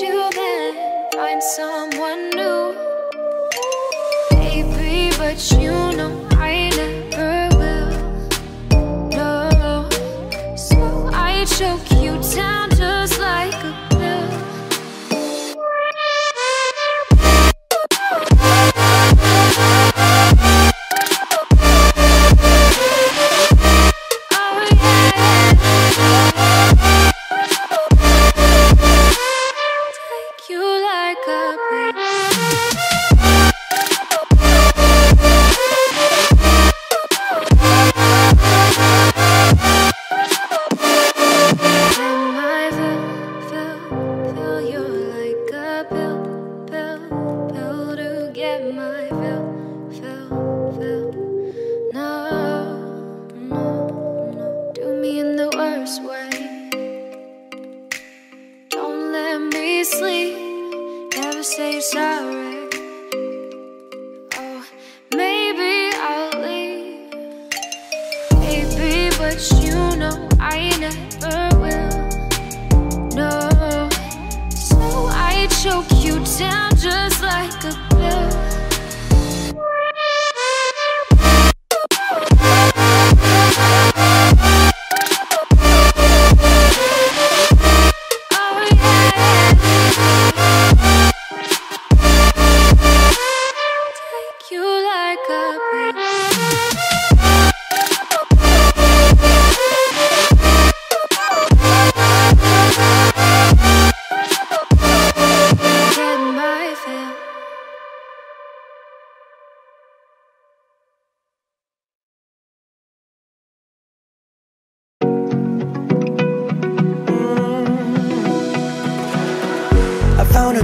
You, then find someone new. Baby, but you know say sorry.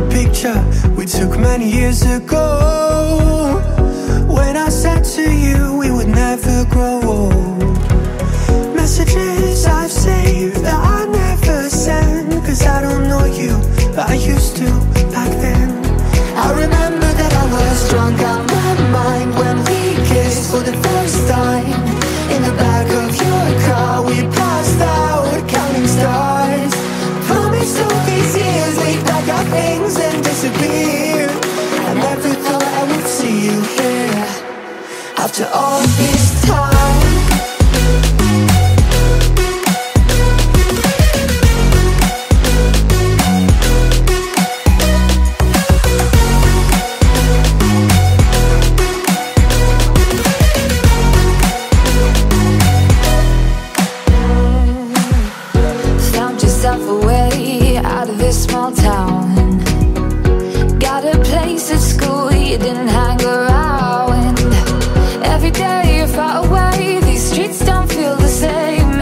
A picture we took many years ago. When I said to you we would never grow old Found yourself a way out of this small town. Got a place at school you didn't hang around. Every day you're far away, these streets don't feel the same.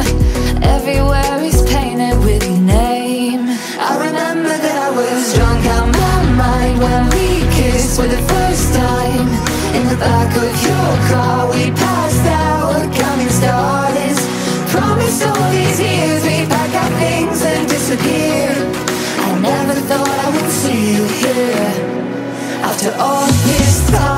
Everywhere is painted with your name. I remember that I was drunk out my mind when we kissed for the first time In the back of your car we passed here. After all this time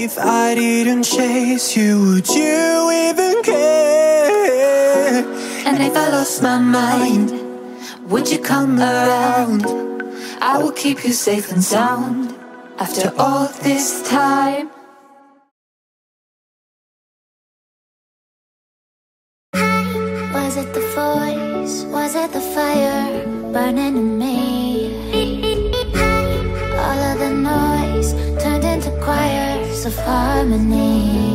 If I didn't chase you, would you even care? And if I lost my mind, would you come around? I will keep you safe and sound after all this time. Was it the voice? Was it the fire burning in me? All of the noise turned into of harmony.